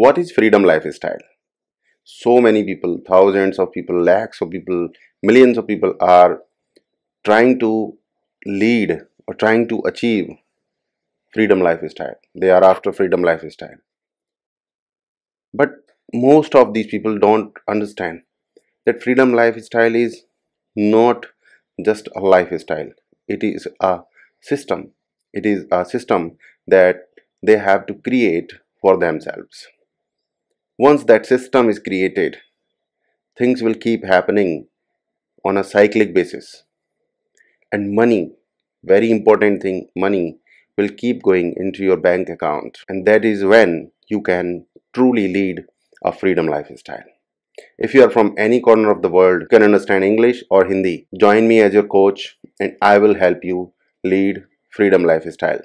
what is freedom lifestyle? So many people thousands of people lakhs of people millions of people are trying to lead or trying to achieve freedom lifestyle. They are after freedom lifestyle. But most of these people don't understand that freedom lifestyle is not just a lifestyle. It is a system. It is a system that they have to create for themselves once that system is created things will keep happening on a cyclic basis and money very important thing money will keep going into your bank account and that is when you can truly lead a freedom lifestyle if you are from any corner of the world, you can understand English or Hindi. Join me as your coach and I will help you lead freedom lifestyle.